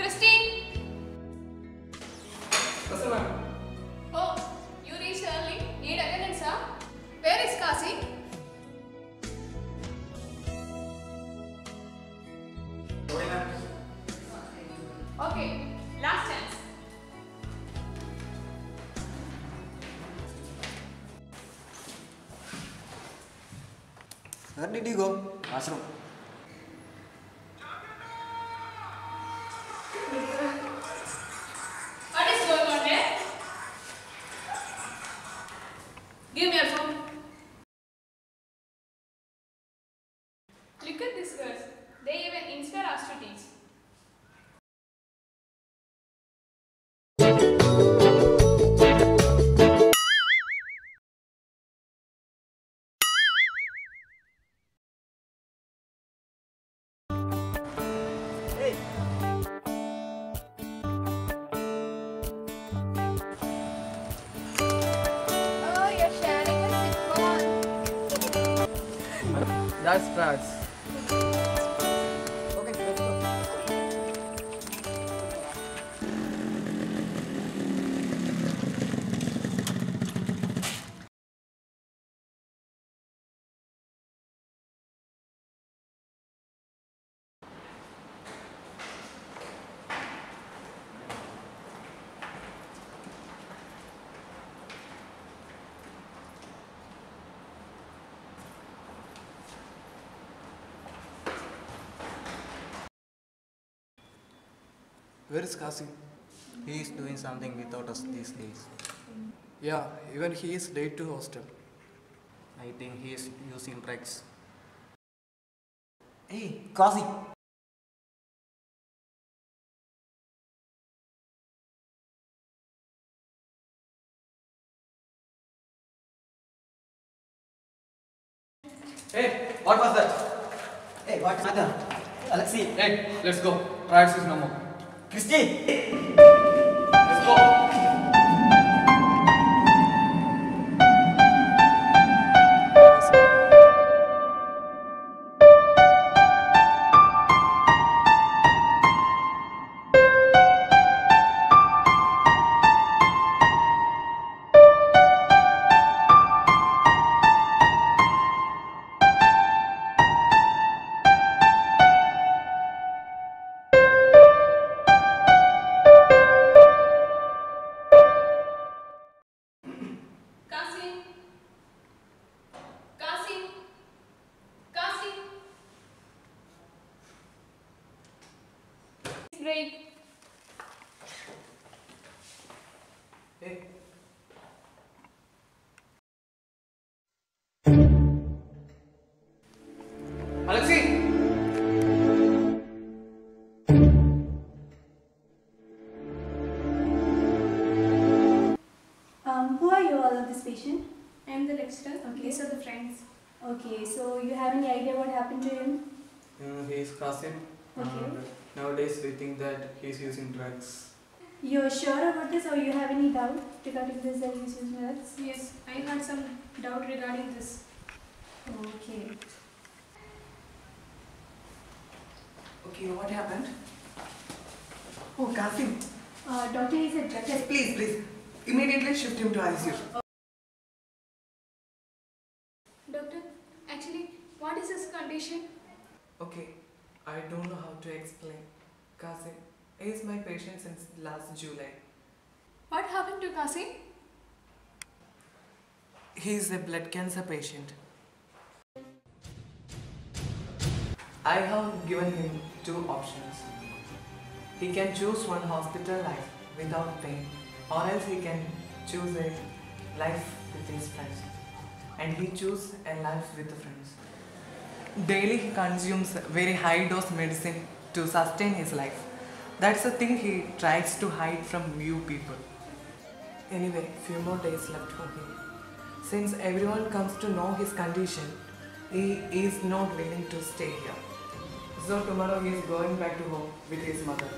Christine! Yes, ma'am. Oh, you reached early. Need attendance, sir? Where is Kasi? Okay, last chance. Where did you go? Classroom. That's France. Where is Kasi? He is doing something without us these days. Yeah, even he is late to hostel. I think he is using drugs. Hey, Kasi! Hey, what was that? Hey, what's matter? Alexi! Hey, let's go. Triads is no more. Christy! Let's go. Hey. Alexi! Um, who are you all of this patient? I am the lecturer. Okay. These are the friends. Okay, so you have any idea what happened to him? Uh, he is Qasim. Okay. And nowadays we think that he is using drugs. You're sure about this or you have any doubt regarding this that he's using? Yes, I had some doubt regarding this. Okay. Okay, what happened? Oh, Kasim. Uh, doctor is a drug Yes, please, please. Immediately shift him to ICU. Doctor, actually, what is his condition? Okay, I don't know how to explain. Kasim is my patient since last July. What happened to Kasi? He is a blood cancer patient. I have given him two options. He can choose one hospital life without pain, or else he can choose a life with his friends. And he choose a life with the friends. Daily he consumes very high dose medicine to sustain his life. That's the thing he tries to hide from you people. Anyway, few more days left for him. Since everyone comes to know his condition, he is not willing to stay here. So tomorrow he is going back to home with his mother.